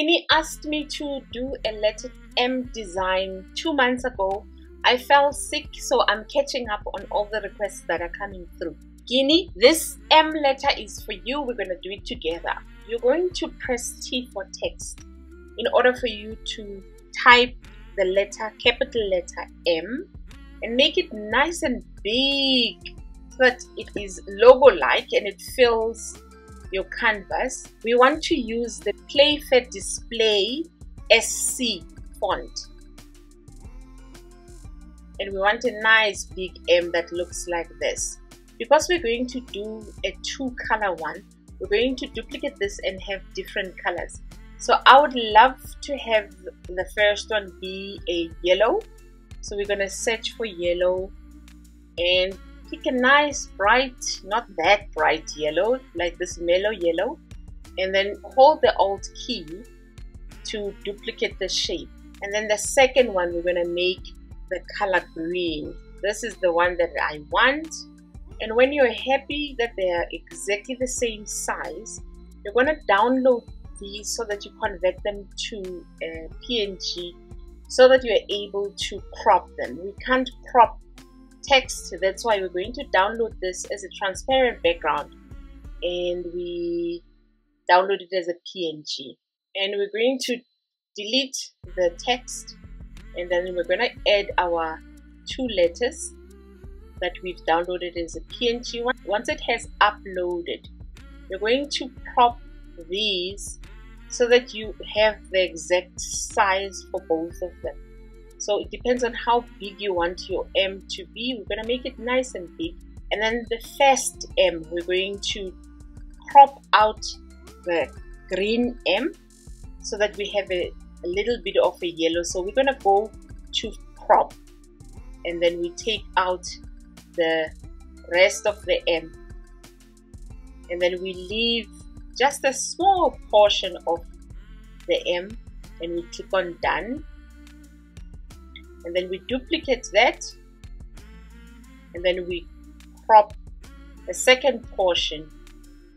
Ginni asked me to do a letter M design two months ago. I fell sick, so I'm catching up on all the requests that are coming through. Ginni, this M letter is for you. We're going to do it together. You're going to press T for text in order for you to type the letter, capital letter M, and make it nice and big so that it is logo-like and it fills your canvas. We want to use the Playfair Display SC font. And we want a nice big M that looks like this. Because we're going to do a two color one, we're going to duplicate this and have different colors. So I would love to have the first one be a yellow. So we're going to search for yellow and pick a nice bright, not that bright yellow, like this mellow yellow. And then hold the Alt key to duplicate the shape. And then the second one, we're going to make the color green. This is the one that I want. And when you're happy that they are exactly the same size, you're going to download these so that you convert them to uh, a PNG so that you're able to crop them. We can't crop text, that's why we're going to download this as a transparent background and we download it as a PNG. And we're going to delete the text and then we're going to add our two letters that we've downloaded as a PNG. Once it has uploaded, you're going to crop these so that you have the exact size for both of them. So it depends on how big you want your M to be. We're going to make it nice and big. And then the first M, we're going to crop out the green M so that we have a, a little bit of a yellow. So we're going to go to crop and then we take out the rest of the M and then we leave just a small portion of the M and we click on done and then we duplicate that. And then we crop the second portion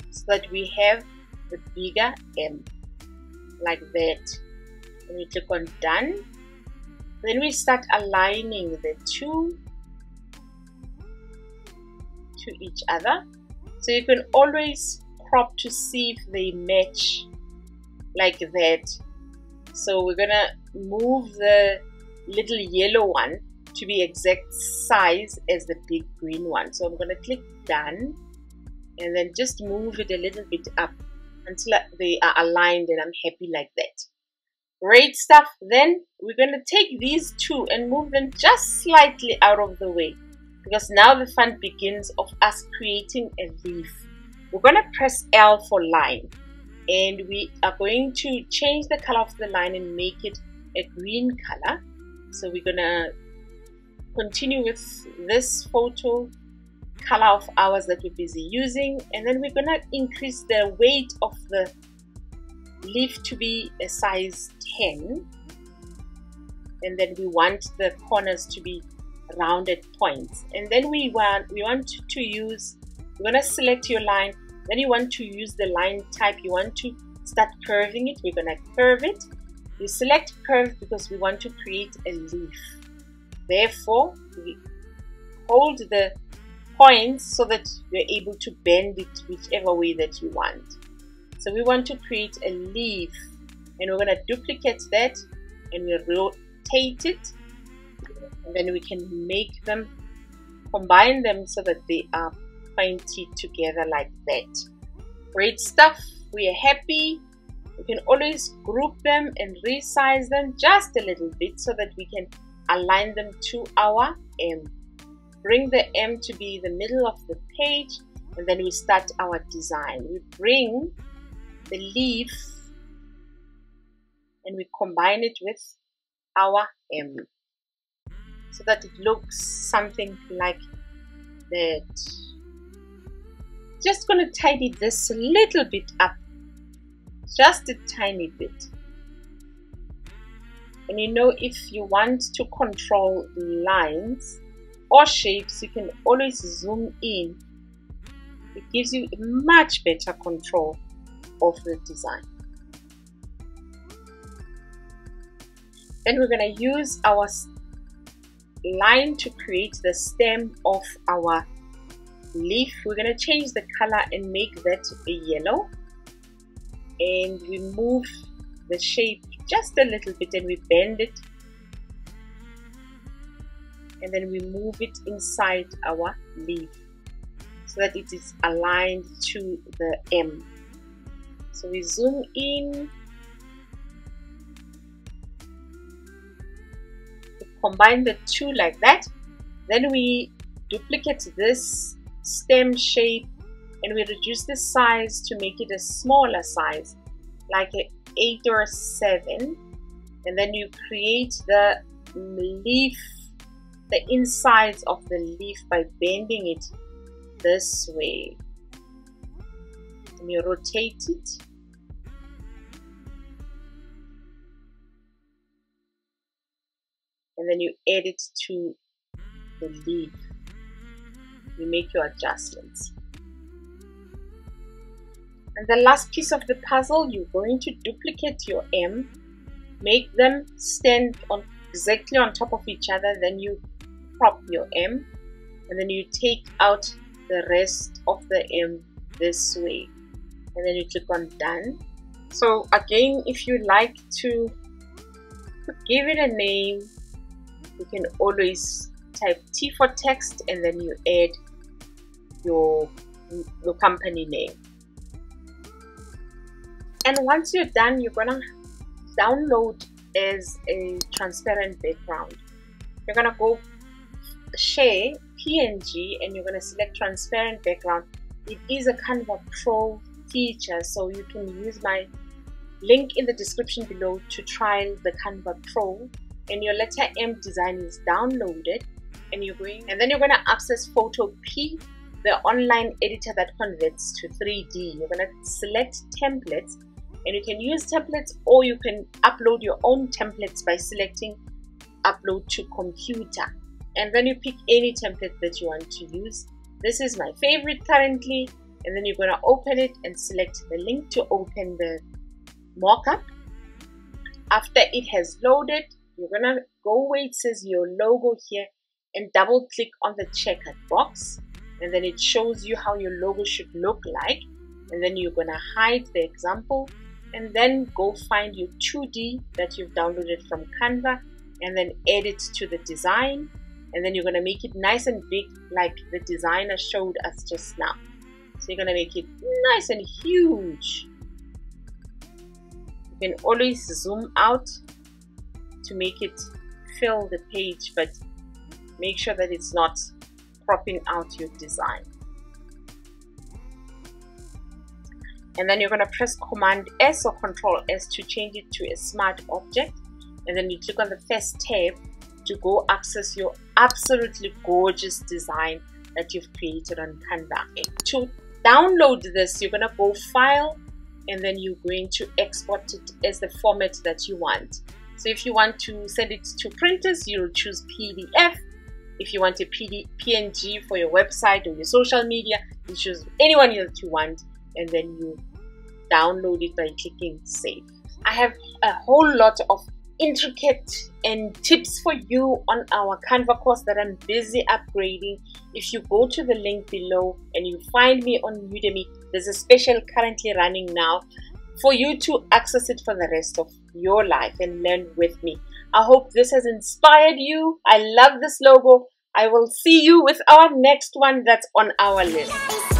so that we have the bigger M like that. And we click on done. Then we start aligning the two to each other. So you can always crop to see if they match like that. So we're gonna move the little yellow one to be exact size as the big green one. So I'm gonna click done and then just move it a little bit up until they are aligned and I'm happy like that. Great stuff. Then we're gonna take these two and move them just slightly out of the way because now the fun begins of us creating a leaf. We're going to press L for line and we are going to change the color of the line and make it a green color so we're to continue with this photo color of ours that we're busy using and then we're to increase the weight of the leaf to be a size 10 and then we want the corners to be rounded points. And then we want we want to use we're to select your line. Then you want to use the line type. You want to start curving it. We're to curve it you select curve because we want to create a leaf. Therefore we hold the points so that you're able to bend it whichever way that you want. So we want to create a leaf and we're going to duplicate that and we rotate it. And then we can make them combine them so that they are pointed together like that. Great stuff. We are happy we can always group them and resize them just a little bit so that we can align them to our M bring the M to be the middle of the page and then we start our design we bring the leaf and we combine it with our M so that it looks something like that. Just gonna tidy this a little bit up, just a tiny bit. And you know, if you want to control lines or shapes, you can always zoom in. It gives you much better control of the design. Then we're going to use our line to create the stem of our leaf. We're going to change the color and make that a yellow. And we move the shape just a little bit and we bend it. And then we move it inside our leaf so that it is aligned to the M. So we zoom in combine the two like that then we duplicate this stem shape and we reduce the size to make it a smaller size like a 8 or 7 and then you create the leaf the insides of the leaf by bending it this way. And you rotate it. And then you add it to the leaf. You make your adjustments and the last piece of the puzzle you're going to duplicate your M make them stand on exactly on top of each other then you prop your M and then you take out the rest of the M this way and then you click on done so again if you like to give it a name you can always type T for text and then you add your, your company name. And once you're done, you're gonna download as a transparent background. You're gonna go share PNG and you're gonna select transparent background. It is a Canva Pro feature, so you can use my link in the description below to try the Canva Pro and your letter M design is downloaded and you're going and then you're going to access Photopea the online editor that converts to 3D you're going to select templates and you can use templates or you can upload your own templates by selecting upload to computer. And then you pick any template that you want to use this is my favorite currently. And then you're going to open it and select the link to open the mockup. After it has loaded you're gonna go where it says your logo here and double click on the checkered box. And then it shows you how your logo should look like. And then you're gonna hide the example and then go find your 2D that you've downloaded from Canva and then add it to the design. And then you're gonna make it nice and big like the designer showed us just now. So you're gonna make it nice and huge. You can always zoom out to make it fill the page but make sure that it's not cropping out your design and then you're going to press command S or control S to change it to a smart object and then you click on the first tab to go access your absolutely gorgeous design that you've created on Canva. To download this, you're going to go file and then you're going to export it as the format that you want. So if you want to send it to printers, you'll choose PDF. If you want a PD, PNG for your website or your social media, you choose anyone that you want and then you download it by clicking save. I have a whole lot of intricate and tips for you on our Canva course that I'm busy upgrading. If you go to the link below and you find me on Udemy, there's a special currently running now for you to access it for the rest of your life and learn with me. I hope this has inspired you. I love this logo. I will see you with our next one that's on our list.